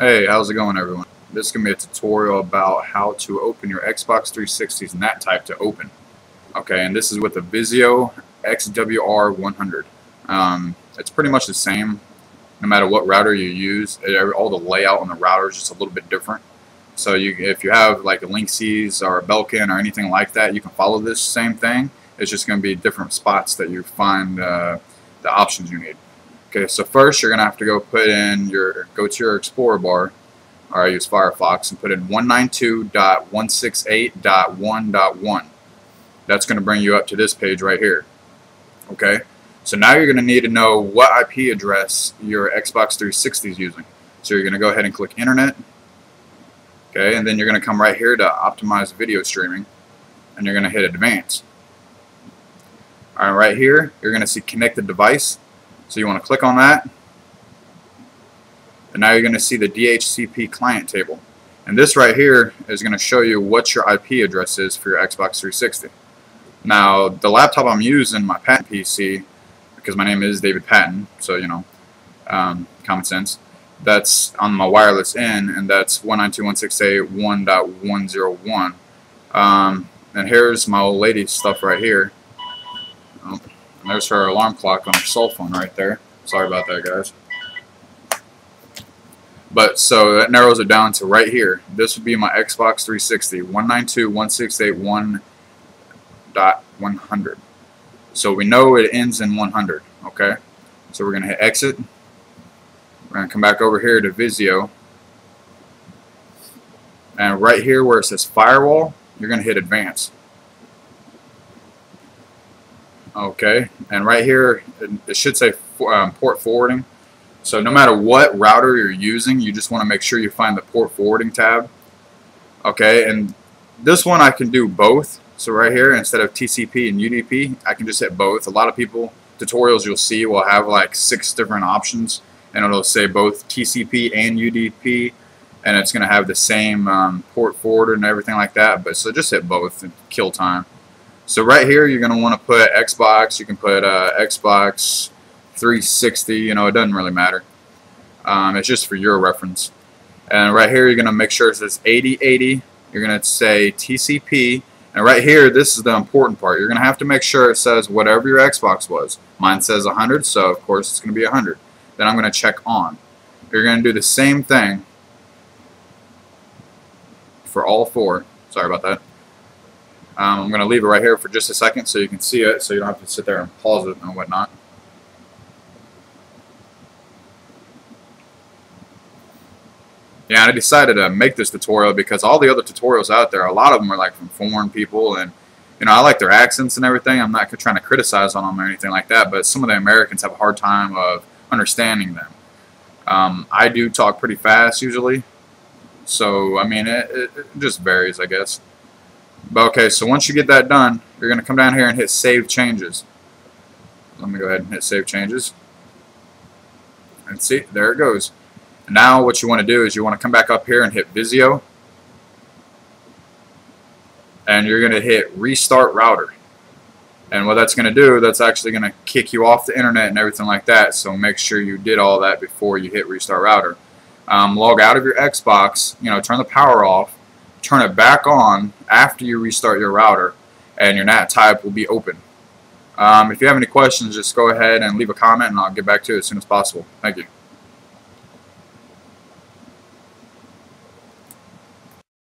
Hey, how's it going everyone? This is going to be a tutorial about how to open your Xbox 360's NAT type to open. Okay, and this is with the Vizio XWR100. Um, it's pretty much the same no matter what router you use. All the layout on the router is just a little bit different. So you, if you have like a Linksys or a Belkin or anything like that, you can follow this same thing. It's just going to be different spots that you find uh, the options you need. Okay, so first you're going to have to go put in your, go to your Explorer bar, or I use Firefox, and put in 192.168.1.1. That's going to bring you up to this page right here. Okay, so now you're going to need to know what IP address your Xbox 360 is using. So you're going to go ahead and click Internet. Okay, and then you're going to come right here to optimize video streaming, and you're going to hit Advanced. All right, right here, you're going to see Connected Device. So you want to click on that. And now you're going to see the DHCP client table. And this right here is going to show you what your IP address is for your Xbox 360. Now, the laptop I'm using, my Patton PC, because my name is David Patton, so, you know, um, common sense, that's on my wireless in, and that's 192.168.1.101. Um, and here's my old lady stuff right here. And there's her alarm clock on her cell phone right there. Sorry about that, guys. But so that narrows it down to right here. This would be my Xbox 360, 192.168.1.100. So we know it ends in 100, okay? So we're going to hit exit. We're going to come back over here to Vizio. And right here where it says firewall, you're going to hit advance. Okay, and right here it should say um, port forwarding. So no matter what router you're using, you just want to make sure you find the port forwarding tab. Okay, and this one I can do both. So right here, instead of TCP and UDP, I can just hit both. A lot of people, tutorials you'll see will have like six different options, and it'll say both TCP and UDP, and it's going to have the same um, port forwarder and everything like that. But so just hit both and kill time. So right here, you're going to want to put Xbox. You can put uh, Xbox 360. You know, it doesn't really matter. Um, it's just for your reference. And right here, you're going to make sure it says 8080. You're going to say TCP. And right here, this is the important part. You're going to have to make sure it says whatever your Xbox was. Mine says 100, so of course it's going to be 100. Then I'm going to check on. You're going to do the same thing for all four. Sorry about that. Um, I'm going to leave it right here for just a second so you can see it so you don't have to sit there and pause it and whatnot. Yeah, I decided to make this tutorial because all the other tutorials out there, a lot of them are like from foreign people and you know, I like their accents and everything. I'm not trying to criticize on them or anything like that, but some of the Americans have a hard time of understanding them. Um, I do talk pretty fast usually, so I mean, it, it, it just varies, I guess. Okay, so once you get that done, you're going to come down here and hit Save Changes. Let me go ahead and hit Save Changes. And see, there it goes. Now what you want to do is you want to come back up here and hit Vizio. And you're going to hit Restart Router. And what that's going to do, that's actually going to kick you off the internet and everything like that. So make sure you did all that before you hit Restart Router. Um, log out of your Xbox, you know, turn the power off, turn it back on after you restart your router and your NAT type will be open. Um, if you have any questions, just go ahead and leave a comment and I'll get back to you as soon as possible. Thank you.